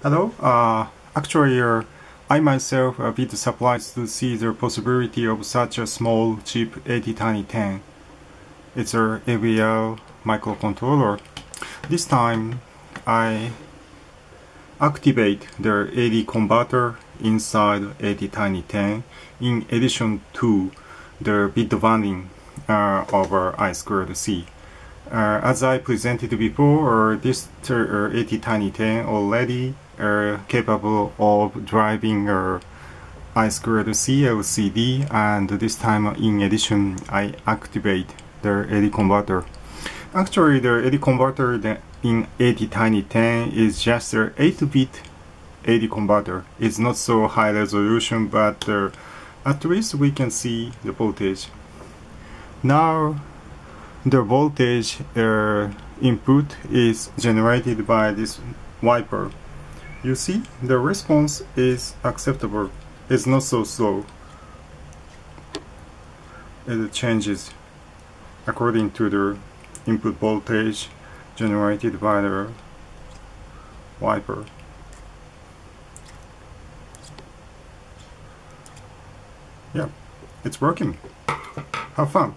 Hello. Uh, actually, uh, I myself a bit surprised to see the possibility of such a small, cheap 8010. It's a AVR microcontroller. This time, I activate the AD converter inside 8010 in addition to the bit banging uh, over I squared C. Uh, as I presented before, uh, this uh, 8010 already uh, capable of driving uh, I squared C LCD and this time in addition I activate the AD converter. Actually the AD converter in ATtiny10 is just an 8-bit AD converter. It's not so high resolution but uh, at least we can see the voltage. Now the voltage uh, input is generated by this wiper. You see, the response is acceptable. It's not so slow. It changes according to the input voltage generated by the wiper. Yeah, it's working. Have fun.